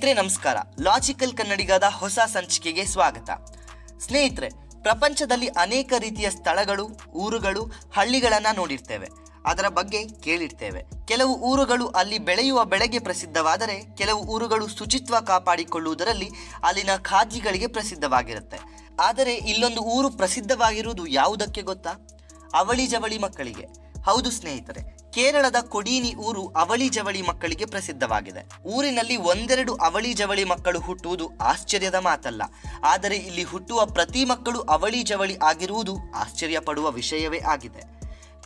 ಸ್ನೇಹಿತರೆ, ನಮಸ್ಕಾರ. ಲಾಜಿಕಲ್ ಕನ್ನಡಿಗದ ಹೊಸ ಸಂಚಿಕೆಗೆ ಸ್ವಾಗತ. ಸ್ನೇಹಿತರೆ, ಪ್ರಪಂಚದಲ್ಲಿ ಅನೇಕ ರೀತಿಯ ಸ್ಥಳಗಳು, ಊರುಗಳು, ಹಳ್ಳಿಗಳನ್ನು ನೋಡಿರ್ತೇವೆ. ಅದರ ಬಗ್ಗೆ ಕೇಳಿರ್ತೇವೆ. ಕೆಲವು ಊರುಗಳು ಅಲ್ಲಿ ಬೆಳೆಯುವ ಬೆಳೆಗೆ ಪ್ರಸಿದ್ಧವಾದರೆ, ಕೆಲವು ಊರುಗಳು ಶುಚಿತ್ವ ಕಾಪಾಡಿಕೊಳ್ಳುವುದರಲ್ಲಿ ಅಲ್ಲಿನ ಖಾದ್ಯಗಳಿಗೆ ಪ್ರಸಿದ್ಧವಾಗಿರುತ್ತೆ. ಆದರೆ ಇಲ್ಲೊಂದು ಊರು ಪ್ರಸಿದ್ಧವಾಗಿರುವುದು ಯಾವುದಕ್ಕೆ ಗೊತ್ತಾ? ಅವಳಿ ಜವಳಿ ಮಕ್ಕಳಿಗೆ. ಹೌದು ಸ್ನೇಹಿತರೆ, ಕೇರಳದ ಕೊಡೀನಿ ಊರು ಅವಳಿ ಜವಳಿ ಮಕ್ಕಳಿಗೆ ಪ್ರಸಿದ್ಧವಾಗಿದೆ. ಊರಿನಲ್ಲಿ ಒಂದೆರಡು ಅವಳಿ ಜವಳಿ ಮಕ್ಕಳು ಹುಟ್ಟುವುದು ಆಶ್ಚರ್ಯದ ಮಾತಲ್ಲ. ಆದರೆ ಇಲ್ಲಿ ಹುಟ್ಟುವ ಪ್ರತಿ ಮಕ್ಕಳು ಅವಳಿ ಜವಳಿ ಆಗಿರುವುದು ಆಶ್ಚರ್ಯ ಪಡುವ ವಿಷಯವೇ ಆಗಿದೆ.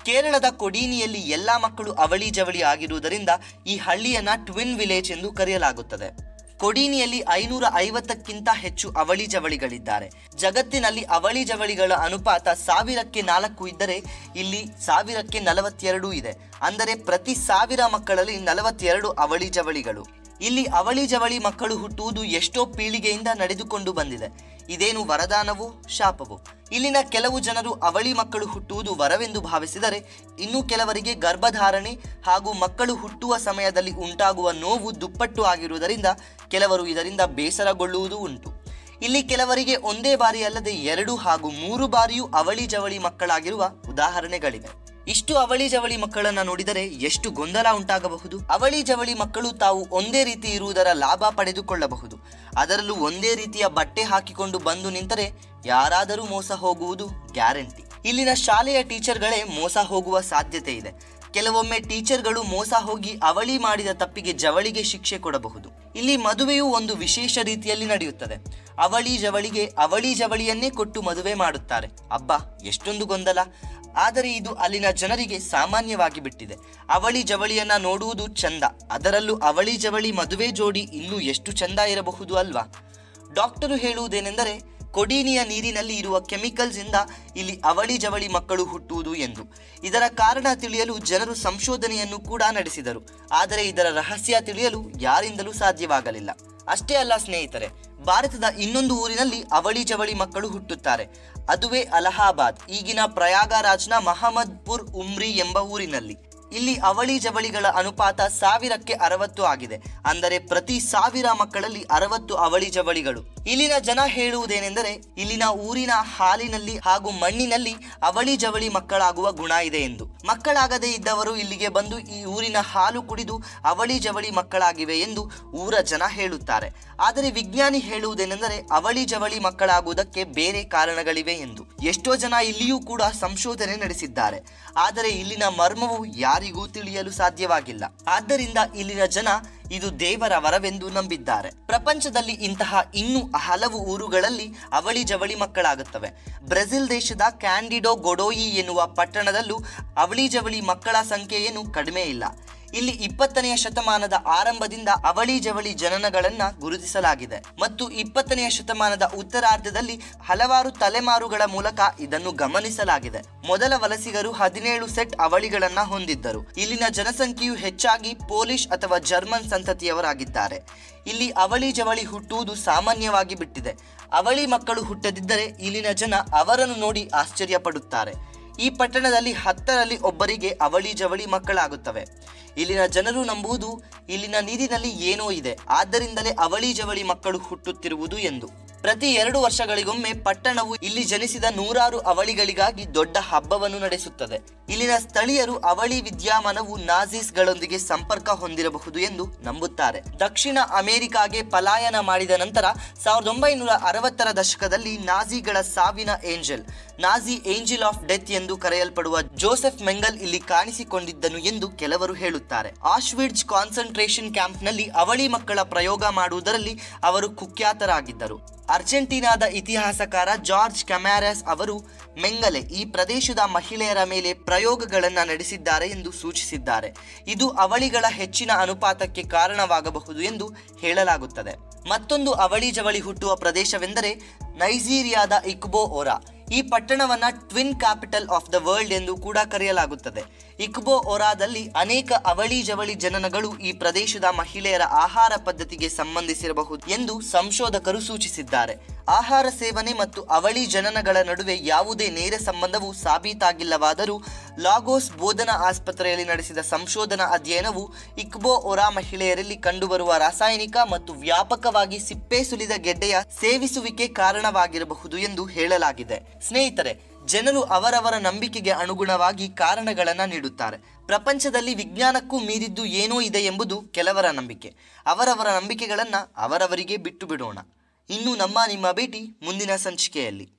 ಕೇರಳದ ಕೊಡೀನಿಯಲ್ಲಿ ಎಲ್ಲ ಮಕ್ಕಳು ಅವಳಿ ಜವಳಿ ಆಗಿರುವುದರಿಂದ ಈ ಹಳ್ಳಿಯನ್ನ ಟ್ವಿನ್ ವಿಲೇಜ್ ಎಂದು ಕರೆಯಲಾಗುತ್ತದೆ. ಕೊಡೀನಿಯಲ್ಲಿ ಐನೂರ ಐವತ್ತಕ್ಕಿಂತ ಹೆಚ್ಚು ಅವಳಿ ಜವಳಿಗಳಿದ್ದಾರೆ ಜಗತ್ತಿನಲ್ಲಿ ಅವಳಿ ಜವಳಿಗಳ ಅನುಪಾತ ಸಾವಿರಕ್ಕೆ ನಾಲ್ಕು ಇದ್ದರೆ ಇಲ್ಲಿ ಸಾವಿರಕ್ಕೆ ನಲವತ್ತೆರಡು ಇದೆ. ಅಂದರೆ ಪ್ರತಿ ಸಾವಿರ ಮಕ್ಕಳಲ್ಲಿ ನಲವತ್ತೆರಡು ಅವಳಿ ಜವಳಿಗಳು ಇಲ್ಲಿ ಅವಳಿ ಜವಳಿ ಮಕ್ಕಳು ಹುಟ್ಟುವುದು ಎಷ್ಟೋ ಪೀಳಿಗೆಯಿಂದ ನಡೆದುಕೊಂಡು ಬಂದಿದೆ. ಇದೇನು ವರದಾನವೋ ಶಾಪವೋ? ಇಲ್ಲಿನ ಕೆಲವು ಜನರು ಅವಳಿ ಮಕ್ಕಳು ಹುಟ್ಟುವುದು ವರವೆಂದು ಭಾವಿಸಿದರೆ ಇನ್ನು ಕೆಲವರಿಗೆ ಗರ್ಭಧಾರಣೆ ಹಾಗೂ ಮಕ್ಕಳು ಹುಟ್ಟುವ ಸಮಯದಲ್ಲಿ ಉಂಟಾಗುವ ನೋವು ದುಪ್ಪಟ್ಟು ಆಗಿರುವುದರಿಂದ ಕೆಲವರು ಇದರಿಂದ ಬೇಸರಗೊಳ್ಳುವುದು ಉಂಟು. ಇಲ್ಲಿ ಕೆಲವರಿಗೆ ಒಂದೇ ಬಾರಿ ಅಲ್ಲದೆ ಎರಡು ಹಾಗೂ ಮೂರು ಬಾರಿಯೂ ಅವಳಿ ಜವಳಿ ಮಕ್ಕಳಾಗಿರುವ ಉದಾಹರಣೆಗಳಿವೆ. ಇಷ್ಟು ಅವಳಿ ಜವಳಿ ಮಕ್ಕಳನ್ನ ನೋಡಿದರೆ ಎಷ್ಟು ಗೊಂದಲ ಉಂಟಾಗಬಹುದು? ಅವಳಿ ಜವಳಿ ಮಕ್ಕಳು ತಾವು ಒಂದೇ ರೀತಿ ಇರುವುದರ ಲಾಭ ಪಡೆದುಕೊಳ್ಳಬಹುದು. ಅದರಲ್ಲೂ ಒಂದೇ ರೀತಿಯ ಬಟ್ಟೆ ಹಾಕಿಕೊಂಡು ಬಂದು ನಿಂತರೆ ಯಾರಾದರೂ ಮೋಸ ಹೋಗುವುದು ಗ್ಯಾರಂಟಿ. ಇಲ್ಲಿನ ಶಾಲೆಯ ಟೀಚರ್ಗಳೇ ಮೋಸ ಹೋಗುವ ಸಾಧ್ಯತೆ ಇದೆ. ಕೆಲವೊಮ್ಮೆ ಟೀಚರ್ಗಳು ಮೋಸ ಹೋಗಿ ಅವಳಿ ಮಾಡಿದ ತಪ್ಪಿಗೆ ಜವಳಿಗೆ ಶಿಕ್ಷೆ ಕೊಡಬಹುದು. ಇಲ್ಲಿ ಮದುವೆಯು ಒಂದು ವಿಶೇಷ ರೀತಿಯಲ್ಲಿ ನಡೆಯುತ್ತದೆ. ಅವಳಿ ಜವಳಿಗೆ ಅವಳಿ ಜವಳಿಯನ್ನೇ ಕೊಟ್ಟು ಮದುವೆ ಮಾಡುತ್ತಾರೆ. ಅಬ್ಬಾ, ಎಷ್ಟೊಂದು ಗೊಂದಲ. ಆದರೆ ಇದು ಅಲ್ಲಿನ ಜನರಿಗೆ ಸಾಮಾನ್ಯವಾಗಿ ಬಿಟ್ಟಿದೆ. ಅವಳಿ ಜವಳಿಯನ್ನ ನೋಡುವುದು ಚಂದ. ಅದರಲ್ಲೂ ಅವಳಿ ಜವಳಿ ಮದುವೆ ಜೋಡಿ ಇನ್ನೂ ಎಷ್ಟು ಚಂದ ಇರಬಹುದು ಅಲ್ವಾ? ಡಾಕ್ಟರು ಹೇಳುವುದೇನೆಂದರೆ, ಕೊಡೀನಿಯ ನೀರಿನಲ್ಲಿ ಇರುವ ಕೆಮಿಕಲ್ಸ್ ಇಂದ ಇಲ್ಲಿ ಅವಳಿ ಜವಳಿ ಮಕ್ಕಳು ಹುಟ್ಟುವುದು ಎಂದು. ಇದರ ಕಾರಣ ತಿಳಿಯಲು ಜನರು ಸಂಶೋಧನೆಯನ್ನು ಕೂಡ ನಡೆಸಿದರು. ಆದರೆ ಇದರ ರಹಸ್ಯ ತಿಳಿಯಲು ಯಾರಿಂದಲೂ ಸಾಧ್ಯವಾಗಲಿಲ್ಲ. ಅಷ್ಟೇ ಅಲ್ಲ ಸ್ನೇಹಿತರೆ, ಭಾರತದ ಇನ್ನೊಂದು ಊರಿನಲ್ಲಿ ಅವಳಿ ಜವಳಿ ಮಕ್ಕಳು ಹುಟ್ಟುತ್ತಾರೆ. ಅದುವೇ ಅಲಹಾಬಾದ್, ಈಗಿನ ಪ್ರಯಾಗರಾಜ್ನ ಮಹಮ್ಮದ್ಪುರ್ ಉಮ್ರಿ ಎಂಬ ಊರಿನಲ್ಲಿ. ಇಲ್ಲಿ ಅವಳಿ ಜವಳಿಗಳ ಅನುಪಾತ ಸಾವಿರಕ್ಕೆ ಅರವತ್ತು ಆಗಿದೆ. ಅಂದರೆ ಪ್ರತಿ ಸಾವಿರ ಮಕ್ಕಳಲ್ಲಿ ಅರವತ್ತು ಅವಳಿ ಜವಳಿಗಳು. ಇಲ್ಲಿನ ಜನ ಹೇಳುವುದೇನೆಂದರೆ, ಇಲ್ಲಿನ ಊರಿನ ಹಾಲಿನಲ್ಲಿ ಹಾಗೂ ಮಣ್ಣಿನಲ್ಲಿ ಅವಳಿ ಜವಳಿ ಮಕ್ಕಳಾಗುವ ಗುಣ ಇದೆ ಎಂದು. ಮಕ್ಕಳಾಗದೇ ಇದ್ದವರು ಇಲ್ಲಿಗೆ ಬಂದು ಈ ಊರಿನ ಹಾಲು ಕುಡಿದು ಅವಳಿ ಜವಳಿ ಮಕ್ಕಳಾಗಿವೆ ಎಂದು ಊರ ಜನ ಹೇಳುತ್ತಾರೆ. ಆದರೆ ವಿಜ್ಞಾನಿ ಹೇಳುವುದೇನೆಂದರೆ, ಅವಳಿ ಜವಳಿ ಮಕ್ಕಳಾಗುವುದಕ್ಕೆ ಬೇರೆ ಕಾರಣಗಳಿವೆ ಎಂದು. ಎಷ್ಟೋ ಜನ ಇಲ್ಲಿಯೂ ಕೂಡ ಸಂಶೋಧನೆ ನಡೆಸಿದ್ದಾರೆ. ಆದರೆ ಇಲ್ಲಿನ ಮರ್ಮವು ಯಾರಿಗೂ ತಿಳಿಯಲು ಸಾಧ್ಯವಾಗಿಲ್ಲ. ಆದ್ದರಿಂದ ಇಲ್ಲಿನ ಜನ ಇದು ದೇವರ ವರವೆಂದು ನಂಬಿದ್ದಾರೆ. ಪ್ರಪಂಚದಲ್ಲಿ ಇಂತಹ ಇನ್ನೂ ಹಲವು ಊರುಗಳಲ್ಲಿ ಅವಳಿ ಜವಳಿ ಮಕ್ಕಳಾಗುತ್ತವೆ. ಬ್ರೆಜಿಲ್ ದೇಶದ ಕ್ಯಾಂಡಿಡೋ ಗೊಡೋಯಿ ಎನ್ನುವ ಪಟ್ಟಣದಲ್ಲೂ ಅವಳಿ ಜವಳಿ ಮಕ್ಕಳ ಸಂಖ್ಯೆ ಏನು ಕಡಿಮೆ ಇಲ್ಲ. ಇಲ್ಲಿ ಇಪ್ಪತ್ತನೆಯ ಶತಮಾನದ ಆರಂಭದಿಂದ ಅವಳಿ ಜವಳಿ ಜನನಗಳನ್ನ ಗುರುತಿಸಲಾಗಿದೆ. ಮತ್ತು ಇಪ್ಪತ್ತನೆಯ ಶತಮಾನದ ಉತ್ತರಾರ್ಧದಲ್ಲಿ ಹಲವಾರು ತಲೆಮಾರುಗಳ ಮೂಲಕ ಇದನ್ನು ಗಮನಿಸಲಾಗಿದೆ. ಮೊದಲ ವಲಸಿಗರು ಹದಿನೇಳು ಸೆಟ್ ಅವಳಿಗಳನ್ನ ಹೊಂದಿದ್ದರು. ಇಲ್ಲಿನ ಜನಸಂಖ್ಯೆಯು ಹೆಚ್ಚಾಗಿ ಪೋಲಿಷ್ ಅಥವಾ ಜರ್ಮನ್ ಸಂತತಿಯವರಾಗಿದ್ದಾರೆ. ಇಲ್ಲಿ ಅವಳಿ ಜವಳಿ ಹುಟ್ಟುವುದು ಸಾಮಾನ್ಯವಾಗಿ ಬಿಟ್ಟಿದೆ. ಅವಳಿ ಮಕ್ಕಳು ಹುಟ್ಟದಿದ್ದರೆ ಇಲ್ಲಿನ ಜನ ಅವರನ್ನು ನೋಡಿ ಆಶ್ಚರ್ಯ ಪಡುತ್ತಾರೆ ಈ ಪಟ್ಟಣದಲ್ಲಿ ಹತ್ತರಲ್ಲಿ ಒಬ್ಬರಿಗೆ ಅವಳಿ ಜವಳಿ ಮಕ್ಕಳಾಗುತ್ತವೆ. ಇಲ್ಲಿನ ಜನರು ನಂಬುವುದು ಇಲ್ಲಿನ ನೀರಿನಲ್ಲಿ ಏನೋ ಇದೆ. ಆದ್ದರಿಂದಲೇ ಅವಳಿ ಜವಳಿ ಮಕ್ಕಳು ಹುಟ್ಟುತ್ತಿರುವುದು ಎಂದು. ಪ್ರತಿ ಎರಡು ವರ್ಷಗಳಿಗೊಮ್ಮೆ ಪಟ್ಟಣವು ಇಲ್ಲಿ ಜನಿಸಿದ ನೂರಾರು ಅವಳಿಗಳಿಗಾಗಿ ದೊಡ್ಡ ಹಬ್ಬವನ್ನು ನಡೆಸುತ್ತದೆ. ಇಲ್ಲಿನ ಸ್ಥಳೀಯರು ಅವಳಿ ವಿದ್ಯಮಾನವು ನಾಜೀಸ್ಗಳೊಂದಿಗೆ ಸಂಪರ್ಕ ಹೊಂದಿರಬಹುದು ಎಂದು ನಂಬುತ್ತಾರೆ. ದಕ್ಷಿಣ ಅಮೆರಿಕಾಗೆ ಪಲಾಯನ ಮಾಡಿದ ನಂತರ ಸಾವಿರದ ಒಂಬೈನೂರ ಅರವತ್ತರ ದಶಕದಲ್ಲಿ ನಾಜಿಗಳ ಸಾವಿನ angel, Nazi angel of death ಎಂದು ಕರೆಯಲ್ಪಡುವ ಜೋಸೆಫ್ ಮೆಂಗಲ್ ಇಲ್ಲಿ ಕಾಣಿಸಿಕೊಂಡಿದ್ದನು ಎಂದು ಕೆಲವರು ಹೇಳುತ್ತಾರೆ. ಆಶ್ವಿಡ್ಜ್ ಕಾನ್ಸಂಟ್ರೇಷನ್ ಕ್ಯಾಂಪ್ನಲ್ಲಿ ಅವಳಿ ಮಕ್ಕಳ ಪ್ರಯೋಗ ಮಾಡುವುದರಲ್ಲಿ ಅವರು ಕುಖ್ಯಾತರಾಗಿದ್ದರು. ಅರ್ಜೆಂಟೀನಾದ ಇತಿಹಾಸಕಾರ ಜಾರ್ಜ್ ಕ್ಯಾಮ್ಯಾರಸ್ ಅವರು ಮೆಂಗಲೆ ಈ ಪ್ರದೇಶದ ಮಹಿಳೆಯರ ಮೇಲೆ ಪ್ರಯೋಗಗಳನ್ನು ನಡೆಸಿದ್ದಾರೆ ಎಂದು ಸೂಚಿಸಿದ್ದಾರೆ. ಇದು ಅವಳಿಗಳ ಹೆಚ್ಚಿನ ಅನುಪಾತಕ್ಕೆ ಕಾರಣವಾಗಬಹುದು ಎಂದು ಹೇಳಲಾಗುತ್ತದೆ. ಮತ್ತೊಂದು ಅವಳಿ ಜವಳಿ ಹುಟ್ಟುವ ಪ್ರದೇಶವೆಂದರೆ ನೈಜೀರಿಯಾದ ಇಕ್ಬೋ ಓರಾ. ಈ ಪಟ್ಟಣವನ್ನ twin capital of the world ಎಂದು ಕೂಡ ಕರೆಯಲಾಗುತ್ತದೆ. ಇಕ್ಬೋ ಒರಾದಲ್ಲಿ ಅನೇಕ ಅವಳಿ ಜವಳಿ ಜನನಗಳು ಈ ಪ್ರದೇಶದ ಮಹಿಳೆಯರ ಆಹಾರ ಪದ್ಧತಿಗೆ ಸಂಬಂಧಿಸಿರಬಹುದು ಎಂದು ಸಂಶೋಧಕರು ಸೂಚಿಸಿದ್ದಾರೆ. ಆಹಾರ ಸೇವನೆ ಮತ್ತು ಅವಳಿ ಜನನಗಳ ನಡುವೆ ಯಾವುದೇ ನೇರ ಸಂಬಂಧವು ಸಾಬೀತಾಗಿಲ್ಲವಾದರೂ ಲಾಗೋಸ್ ಬೋಧನಾ ಆಸ್ಪತ್ರೆಯಲ್ಲಿ ನಡೆಸಿದ ಸಂಶೋಧನಾ ಅಧ್ಯಯನವು ಇಕ್ಬೋ ಒರಾ ಮಹಿಳೆಯರಲ್ಲಿ ಕಂಡುಬರುವ ರಾಸಾಯನಿಕ ಮತ್ತು ವ್ಯಾಪಕವಾಗಿ ಸಿಪ್ಪೆ ಸುಲಿದ ಗೆಡ್ಡೆಯ ಸೇವಿಸುವಿಕೆ ಕಾರಣವಾಗಿರಬಹುದು ಎಂದು ಹೇಳಲಾಗಿದೆ. ಸ್ನೇಹಿತರೆ, ಜನರು ಅವರವರ ನಂಬಿಕೆಗೆ ಅನುಗುಣವಾಗಿ ಕಾರಣಗಳನ್ನು ನೀಡುತ್ತಾರೆ. ಪ್ರಪಂಚದಲ್ಲಿ ವಿಜ್ಞಾನಕ್ಕೂ ಮೀರಿದ್ದು ಏನೋ ಇದೆ ಎಂಬುದು ಕೆಲವರ ನಂಬಿಕೆ. ಅವರವರ ನಂಬಿಕೆಗಳನ್ನು ಅವರವರಿಗೆ ಬಿಟ್ಟು ಬಿಡೋಣ. ಇನ್ನು ನಮ್ಮ ನಿಮ್ಮ ಭೇಟಿ ಮುಂದಿನ ಸಂಚಿಕೆಯಲ್ಲಿ.